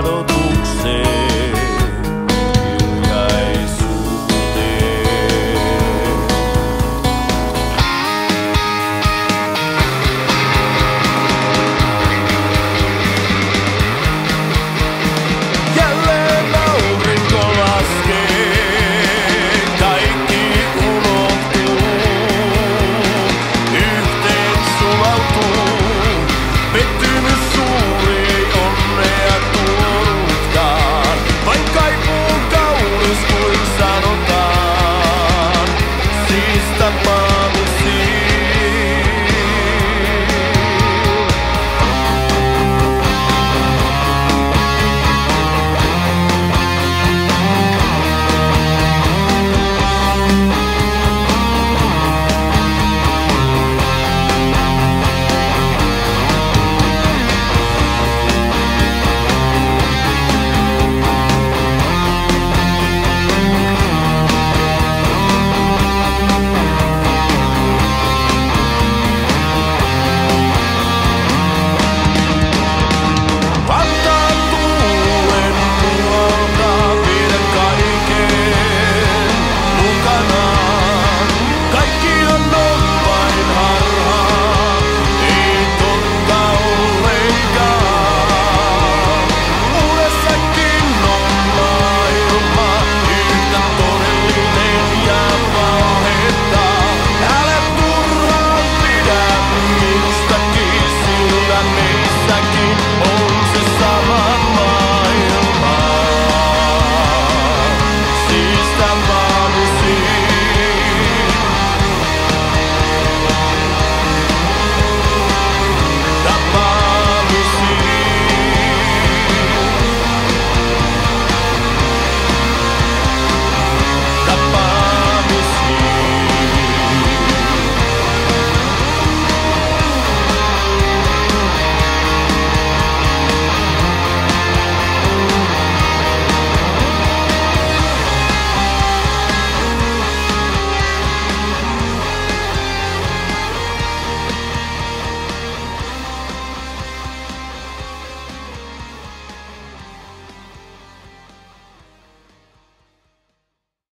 claro